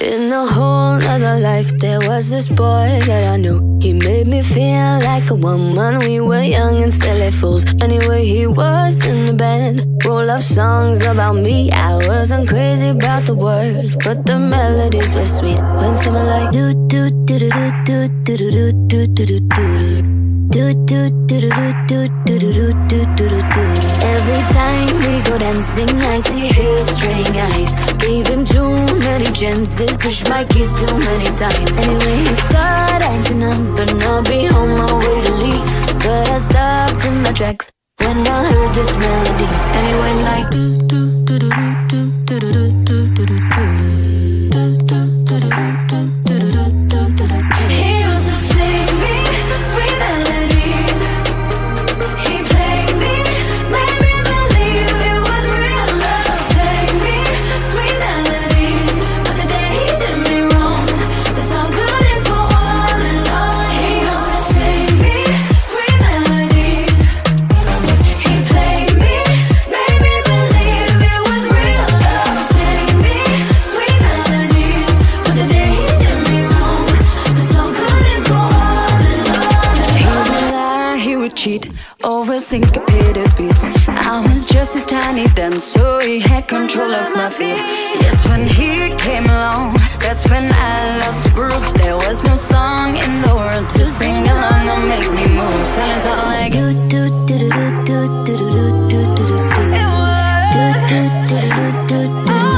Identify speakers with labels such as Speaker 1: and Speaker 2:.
Speaker 1: In a whole other life, there was this boy that I knew. He made me feel like a woman. We were young and silly fools. Anyway, he was in the band. Roll of songs about me. I wasn't crazy about the words, but the melodies were sweet. When someone like do do do do do do do do do do do do. Do do do do do do do do do do do do. Every time we go dancing, I see his string eyes. Gave him too many chances, pushed my keys too many times. Anyway, he started acting up, but I'll be on my way to leave. But I stopped in my tracks when I heard this melody, and it went like do do do do do do do do do do. Do cheat over syncopated beats. I was just his tiny then, so he had control of my feet. Yes, when he came along, that's when I lost the groove. There was no song in the world to sing along or make me move. Silence all like do do do do do do do do do do do do do do do do do do